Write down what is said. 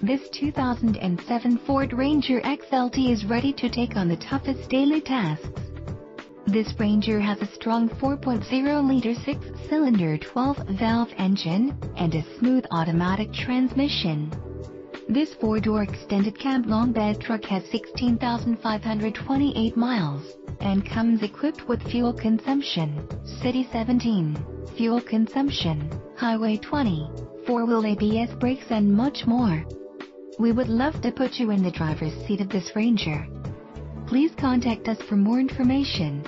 This 2007 Ford Ranger XLT is ready to take on the toughest daily tasks. This Ranger has a strong 4.0-liter six-cylinder 12-valve engine and a smooth automatic transmission. This four-door extended cab long bed truck has 16,528 miles and comes equipped with fuel consumption, City 17, fuel consumption, Highway 20, four-wheel ABS brakes and much more. We would love to put you in the driver's seat of this Ranger. Please contact us for more information.